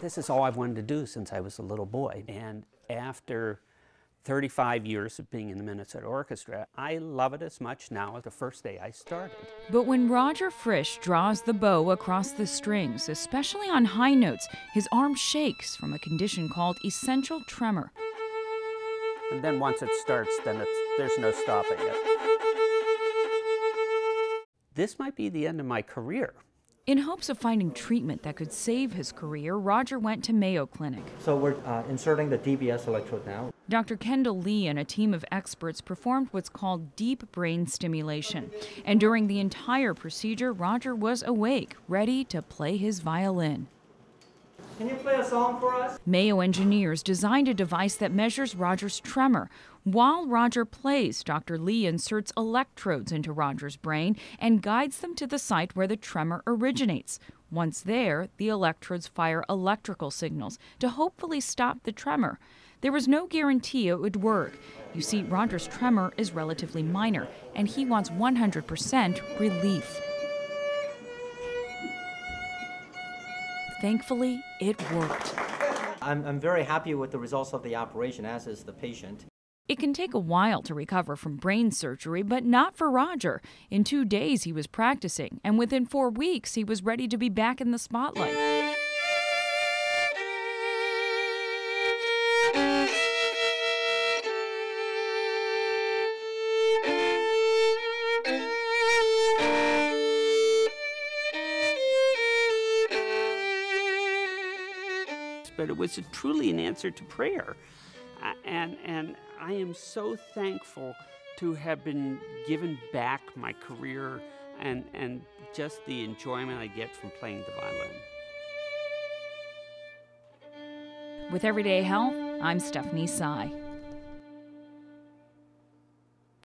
This is all I've wanted to do since I was a little boy. And after 35 years of being in the Minnesota Orchestra, I love it as much now as the first day I started. But when Roger Frisch draws the bow across the strings, especially on high notes, his arm shakes from a condition called essential tremor. And then once it starts, then there's no stopping it. This might be the end of my career. In hopes of finding treatment that could save his career, Roger went to Mayo Clinic. So we're uh, inserting the DBS electrode now. Dr. Kendall Lee and a team of experts performed what's called deep brain stimulation. And during the entire procedure, Roger was awake, ready to play his violin. Can you play a song for us? Mayo engineers designed a device that measures Roger's tremor. While Roger plays, Dr. Lee inserts electrodes into Roger's brain and guides them to the site where the tremor originates. Once there, the electrodes fire electrical signals to hopefully stop the tremor. There was no guarantee it would work. You see, Roger's tremor is relatively minor, and he wants 100% relief. Thankfully, it worked. I'm, I'm very happy with the results of the operation, as is the patient. It can take a while to recover from brain surgery, but not for Roger. In two days, he was practicing, and within four weeks, he was ready to be back in the spotlight. But it was truly an answer to prayer. Uh, and, and I am so thankful to have been given back my career and, and just the enjoyment I get from playing the violin. With Everyday Health, I'm Stephanie Sy.